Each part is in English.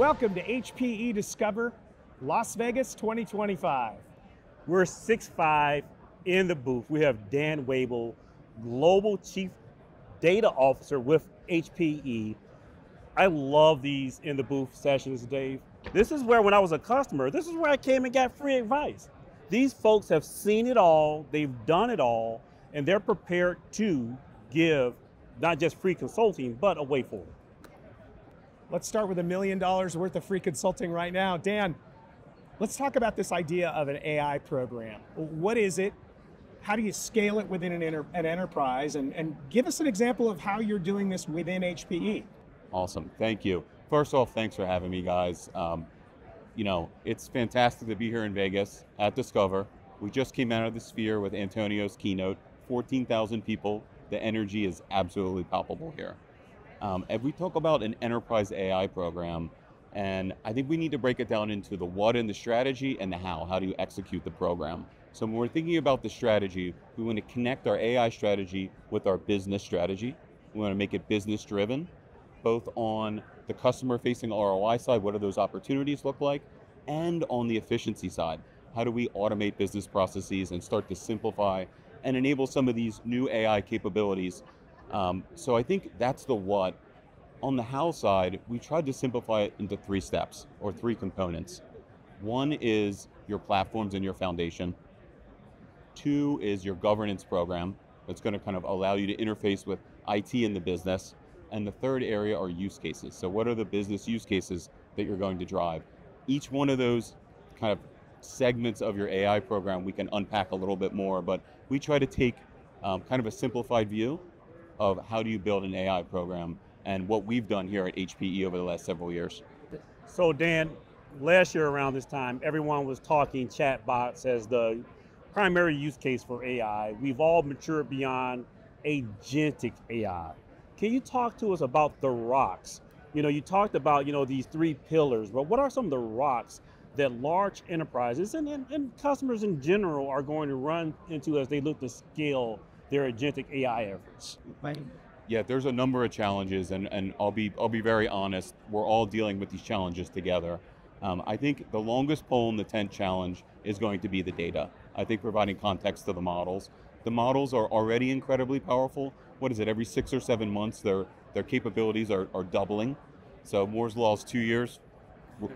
Welcome to HPE Discover Las Vegas 2025. We're Six Five in the booth. We have Dan Waibel, Global Chief Data Officer with HPE. I love these in the booth sessions, Dave. This is where, when I was a customer, this is where I came and got free advice. These folks have seen it all, they've done it all, and they're prepared to give not just free consulting, but a way forward. Let's start with a million dollars worth of free consulting right now. Dan, let's talk about this idea of an AI program. What is it? How do you scale it within an, an enterprise? And, and give us an example of how you're doing this within HPE. Awesome, thank you. First off, thanks for having me, guys. Um, you know, it's fantastic to be here in Vegas at Discover. We just came out of the Sphere with Antonio's keynote, 14,000 people. The energy is absolutely palpable here. Um, and we talk about an enterprise AI program, and I think we need to break it down into the what and the strategy and the how. How do you execute the program? So when we're thinking about the strategy, we want to connect our AI strategy with our business strategy. We want to make it business driven both on the customer facing ROI side, what do those opportunities look like, and on the efficiency side. How do we automate business processes and start to simplify and enable some of these new AI capabilities? Um, so I think that's the what. On the how side, we tried to simplify it into three steps or three components. One is your platforms and your foundation. Two is your governance program that's going to kind of allow you to interface with IT in the business. And the third area are use cases. So what are the business use cases that you're going to drive? Each one of those kind of segments of your AI program we can unpack a little bit more, but we try to take um, kind of a simplified view of how do you build an AI program and what we've done here at HPE over the last several years. So Dan, last year around this time, everyone was talking chatbots as the primary use case for AI. We've all matured beyond agentic AI. Can you talk to us about the rocks? You know, you talked about, you know, these three pillars, but what are some of the rocks that large enterprises and, and, and customers in general are going to run into as they look to scale their agentic AI efforts? Yeah, there's a number of challenges, and, and I'll be I'll be very honest. We're all dealing with these challenges together. Um, I think the longest pole in the tent challenge is going to be the data. I think providing context to the models. The models are already incredibly powerful. What is it? Every six or seven months, their their capabilities are, are doubling. So Moore's law is two years.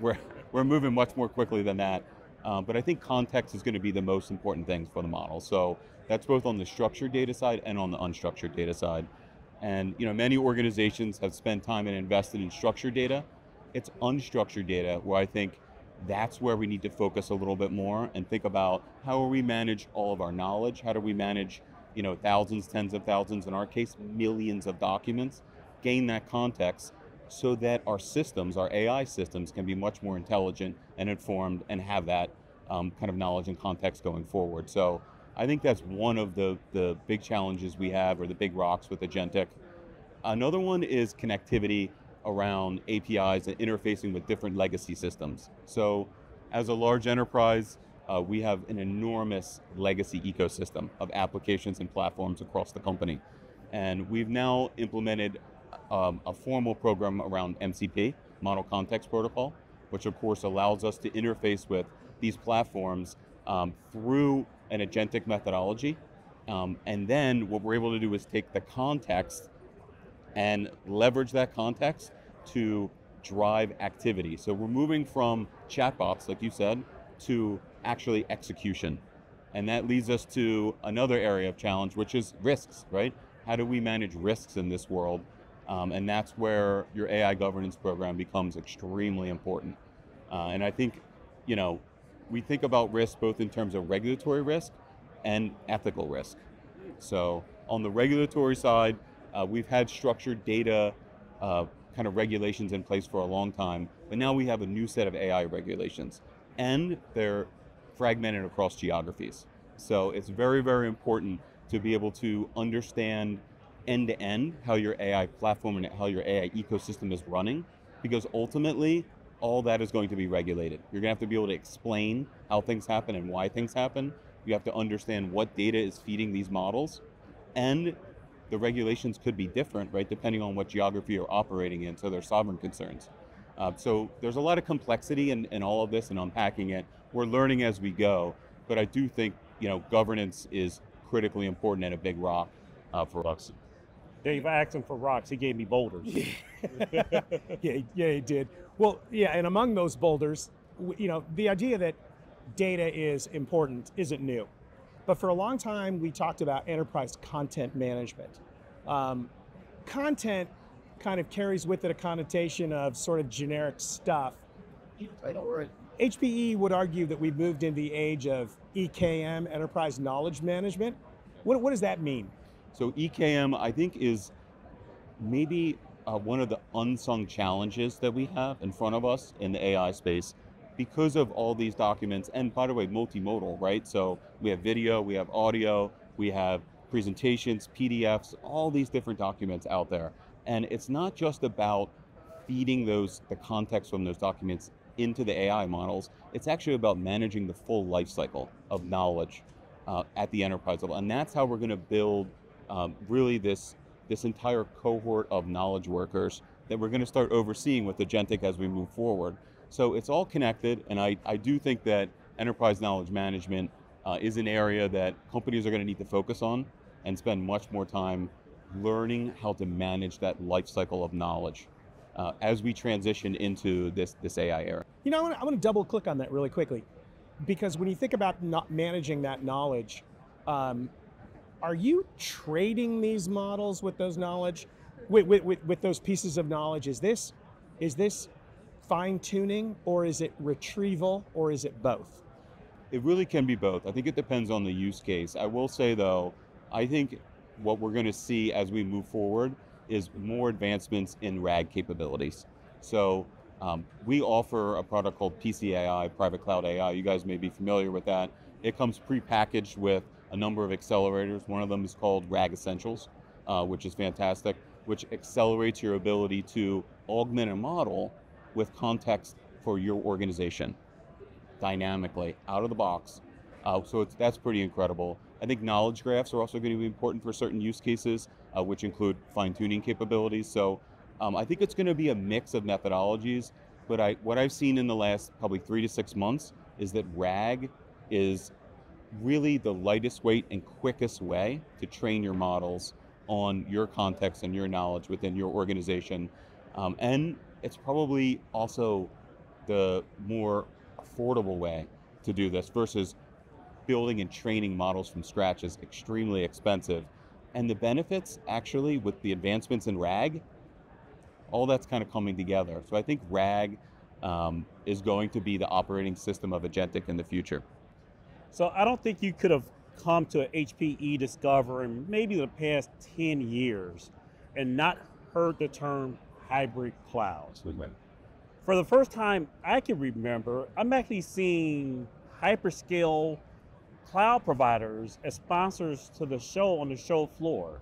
We're we're moving much more quickly than that. Um, but I think context is going to be the most important thing for the model. So that's both on the structured data side and on the unstructured data side. And you know, many organizations have spent time and invested in structured data. It's unstructured data where I think that's where we need to focus a little bit more and think about how we manage all of our knowledge? How do we manage, you know, thousands, tens of thousands, in our case, millions of documents, gain that context so that our systems, our AI systems, can be much more intelligent and informed and have that um, kind of knowledge and context going forward. So I think that's one of the, the big challenges we have or the big rocks with agentic. Another one is connectivity around APIs and interfacing with different legacy systems. So as a large enterprise, uh, we have an enormous legacy ecosystem of applications and platforms across the company. And we've now implemented um, a formal program around MCP, Model Context Protocol, which of course allows us to interface with these platforms um, through an agentic methodology. Um, and then what we're able to do is take the context and leverage that context to drive activity. So we're moving from chatbots, like you said, to actually execution. And that leads us to another area of challenge, which is risks, right? How do we manage risks in this world? Um, and that's where your AI governance program becomes extremely important. Uh, and I think, you know, we think about risk both in terms of regulatory risk and ethical risk. So on the regulatory side, uh, we've had structured data uh, kind of regulations in place for a long time, but now we have a new set of AI regulations, and they're fragmented across geographies. So it's very, very important to be able to understand end to end how your AI platform and how your AI ecosystem is running, because ultimately, all that is going to be regulated. You're going to have to be able to explain how things happen and why things happen. You have to understand what data is feeding these models, and the regulations could be different, right, depending on what geography you're operating in, so there's sovereign concerns. Uh, so there's a lot of complexity in, in all of this and unpacking it. We're learning as we go, but I do think you know governance is critically important and a big rock uh, for us. Dave, I asked him for rocks. He gave me boulders. yeah, yeah, he did. Well, yeah, and among those boulders, you know, the idea that data is important isn't new. But for a long time, we talked about enterprise content management. Um, content kind of carries with it a connotation of sort of generic stuff. HPE would argue that we've moved into the age of EKM, enterprise knowledge management. What, what does that mean? So EKM, I think, is maybe uh, one of the unsung challenges that we have in front of us in the AI space because of all these documents. And by the way, multimodal, right? So we have video, we have audio, we have presentations, PDFs, all these different documents out there. And it's not just about feeding those the context from those documents into the AI models. It's actually about managing the full life cycle of knowledge uh, at the enterprise level, and that's how we're going to build um, really this this entire cohort of knowledge workers that we're going to start overseeing with agentic as we move forward. So it's all connected, and I, I do think that enterprise knowledge management uh, is an area that companies are going to need to focus on and spend much more time learning how to manage that life cycle of knowledge uh, as we transition into this this AI era. You know, I want, to, to double click on that really quickly, because when you think about not managing that knowledge, um, are you trading these models with those knowledge, with, with, with, with those pieces of knowledge? Is this is this fine tuning, or is it retrieval, or is it both? It really can be both. I think it depends on the use case. I will say though, I think what we're going to see as we move forward is more advancements in RAG capabilities. So um, we offer a product called PCAI, Private Cloud AI. You guys may be familiar with that. It comes pre-packaged with a number of accelerators. One of them is called RAG Essentials, uh, which is fantastic, which accelerates your ability to augment a model with context for your organization dynamically out of the box. Uh, so that's pretty incredible. I think knowledge graphs are also going to be important for certain use cases, uh, which include fine tuning capabilities. So um, I think it's going to be a mix of methodologies. But I, what I've seen in the last probably three to six months is that RAG is really the lightest weight and quickest way to train your models on your context and your knowledge within your organization. Um, and it's probably also the more affordable way to do this versus building and training models from scratch is extremely expensive. And the benefits actually with the advancements in RAG, all that's kind of coming together. So I think RAG um, is going to be the operating system of agentic in the future. So I don't think you could have come to an HPE Discover in maybe the past 10 years and not heard the term hybrid cloud. For the first time I can remember, I'm actually seeing hyperscale cloud providers as sponsors to the show on the show floor.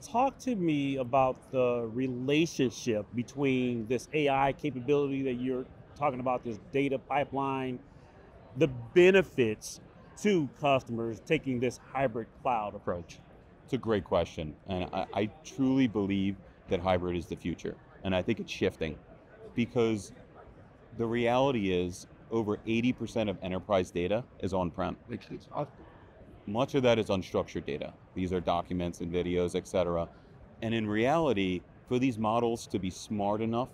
Talk to me about the relationship between this AI capability that you're talking about, this data pipeline, the benefits to customers taking this hybrid cloud approach. It's a great question. And I, I truly believe that hybrid is the future. And I think it's shifting because the reality is over 80% of enterprise data is on-prem. Much of that is unstructured data. These are documents and videos, et cetera. And in reality, for these models to be smart enough,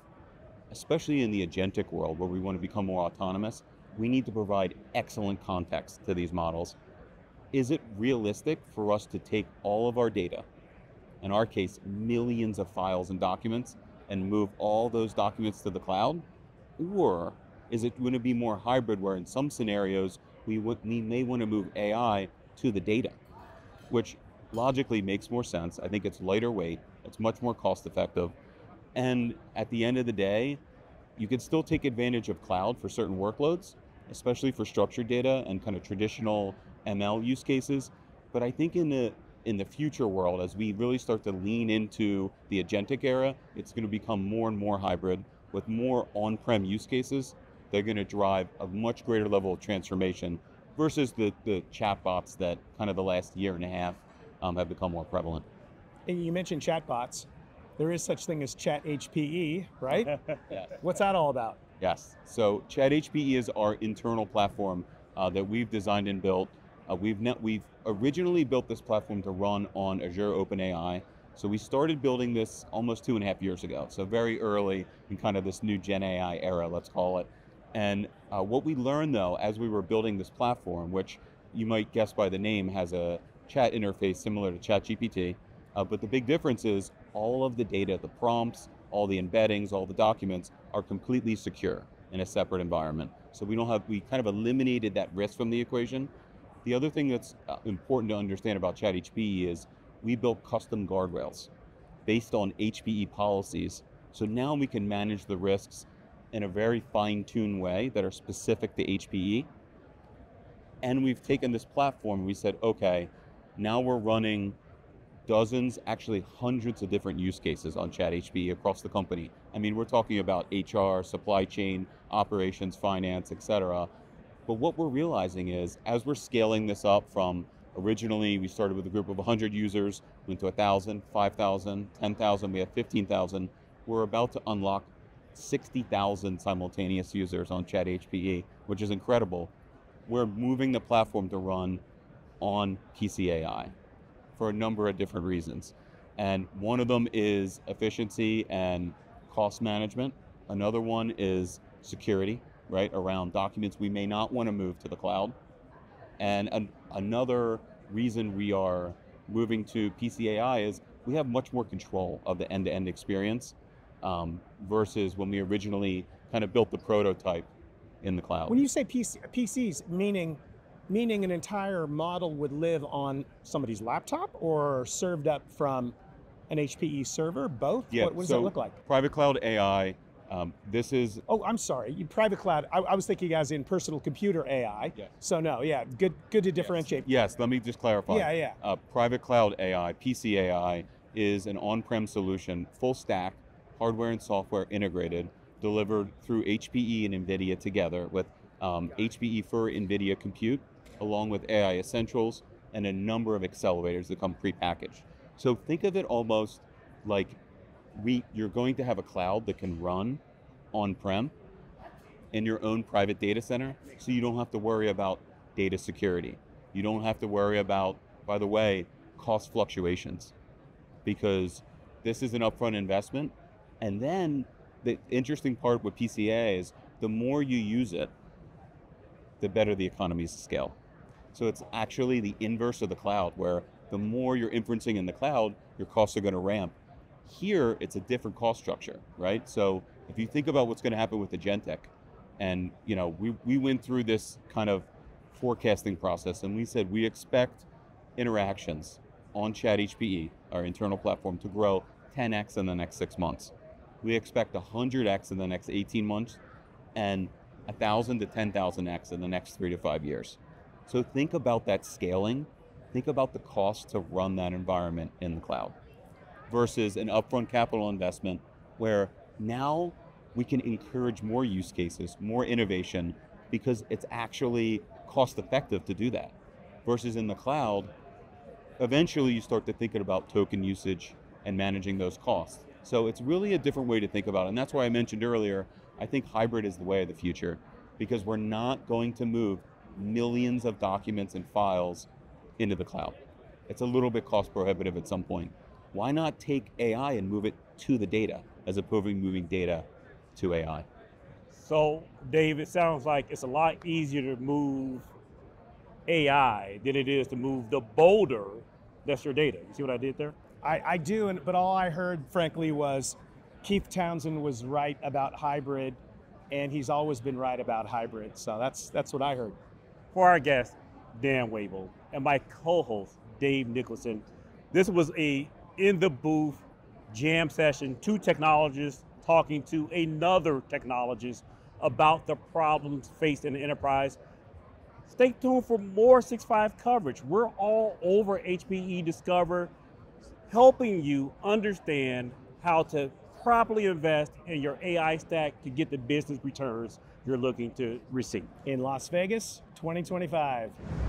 especially in the agentic world where we want to become more autonomous, we need to provide excellent context to these models. Is it realistic for us to take all of our data, in our case, millions of files and documents, and move all those documents to the cloud? Or is it going to be more hybrid where in some scenarios we, would, we may want to move AI to the data, which logically makes more sense. I think it's lighter weight, it's much more cost effective. And at the end of the day, you can still take advantage of cloud for certain workloads, especially for structured data and kind of traditional ML use cases. But I think in the in the future world, as we really start to lean into the agentic era, it's going to become more and more hybrid with more on-prem use cases. They're going to drive a much greater level of transformation versus the, the chatbots that kind of the last year and a half um, have become more prevalent. And you mentioned chatbots. there is such thing as Chat HPE, right? Yes. What's that all about? Yes. So Chat HPE is our internal platform uh, that we've designed and built. Uh, we've we've originally built this platform to run on Azure OpenAI. So we started building this almost two and a half years ago. So very early in kind of this new Gen AI era, let's call it. And uh, what we learned though, as we were building this platform, which you might guess by the name has a chat interface similar to ChatGPT, uh, but the big difference is all of the data, the prompts, all the embeddings, all the documents are completely secure in a separate environment. So we don't have, we kind of eliminated that risk from the equation. The other thing that's uh, important to understand about ChatHPE is we built custom guardrails based on HPE policies. So now we can manage the risks in a very fine-tuned way that are specific to HPE. And we've taken this platform, we said, okay, now we're running dozens, actually hundreds of different use cases on Chat HPE across the company. I mean, we're talking about HR, supply chain, operations, finance, et cetera. But what we're realizing is, as we're scaling this up from originally, we started with a group of 100 users, went to 1,000, 5,000, 10,000, we have 15,000. We're about to unlock 60,000 simultaneous users on Chat HPE, which is incredible. We're moving the platform to run on PCAI for a number of different reasons. And one of them is efficiency and cost management. Another one is security, right, around documents we may not want to move to the cloud. And an, another reason we are moving to PCAI is we have much more control of the end-to-end experience um, versus when we originally kind of built the prototype in the cloud. When you say PC, PCs, meaning meaning an entire model would live on somebody's laptop or served up from an HPE server, both? Yeah, what, what does so that look like? Private cloud AI, um, this is Oh, I'm sorry. You private cloud. I, I was thinking as in personal computer AI. Yeah. So no, yeah, good, good to differentiate. Yes, let me just clarify. Yeah, yeah. Uh, private cloud AI, PCAI, is an on-prem solution, full stack, hardware and software integrated, delivered through HPE and NVIDIA together with um, HPE for NVIDIA Compute, along with AI Essentials and a number of accelerators that come prepackaged. So think of it almost like we, you're going to have a cloud that can run on-prem in your own private data center, so you don't have to worry about data security. You don't have to worry about, by the way, cost fluctuations, because this is an upfront investment. And then the interesting part with PCA is the more you use it, the better the economies of scale. So it's actually the inverse of the cloud, where the more you're inferencing in the cloud, your costs are going to ramp. Here, it's a different cost structure, right? So if you think about what's going to happen with agentic, and you know, we, we went through this kind of forecasting process, and we said we expect interactions on Chat HPE, our internal platform, to grow 10x in the next six months. We expect 100x in the next 18 months, and 1,000 to 10,000x in the next three to five years. So think about that scaling. Think about the cost to run that environment in the cloud versus an upfront capital investment where now we can encourage more use cases, more innovation, because it's actually cost effective to do that. Versus in the cloud, eventually you start to thinking about token usage and managing those costs. So it's really a different way to think about it. And that's why I mentioned earlier, I think hybrid is the way of the future because we're not going to move millions of documents and files into the cloud. It's a little bit cost prohibitive at some point. Why not take AI and move it to the data as opposed to moving data to AI? So, Dave, it sounds like it's a lot easier to move AI than it is to move the boulder that's your data. You see what I did there? I, I do, and, but all I heard, frankly, was Keith Townsend was right about hybrid, and he's always been right about hybrid. So that's that's what I heard. For our guest, Dan Waibel, and my co-host, Dave Nicholson, this was a in the booth jam session, two technologists talking to another technologist about the problems faced in the enterprise. Stay tuned for more Six Five coverage. We're all over HPE Discover, helping you understand how to properly invest in your AI stack to get the business returns you're looking to receive. In Las Vegas, 2025.